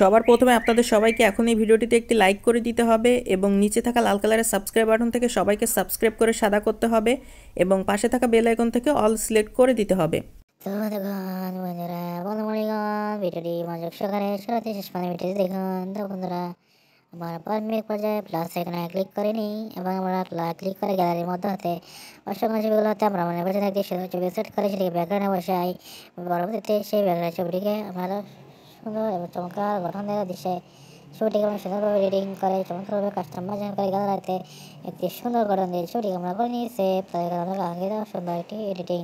সবার প্রথমে আপনাদের সবাইকে এখন এই ভিডিওটিতে একটি লাইক করে দিতে হবে এবং নিচে থাকা লাল কালারের সাবস্ক্রাইব বাটন থেকে সবাইকে সাবস্ক্রাইব করে সাদা করতে হবে এবং পাশে থাকা বেল আইকন থেকে অল সিলেক্ট করে দিতে হবে। আমার প্রাথমিক পর্যায়ে প্লাস এখানে ক্লিক করে নিই এবং আমরা ক্লিক করে গ্যালারির মধ্যে হতে অসংখ্য ছবিগুলো হতে আমরা মনে বসে থাকি সুন্দর ছবি সেট করে সেটিকে ব্যাকগ্রাউন্ডে বসাই। পরবর্তীতে সেই ব্যাকগ্রাউন্ড ছবিটিকে আমরা সুন্দর এবং চমৎকার গঠন দেওয়া দৃশ্যে ছবিটিকে আমরা সুন্দরভাবে এডিটিং করে, চমৎকারভাবে কাস্টমাইজেশন করে গ্যালারিতে একটি সুন্দর গঠন দিয়ে ছবিটিকে আমরা করে নিয়েছে। সেভ আমরা আগে সুন্দর একটি এডিটিং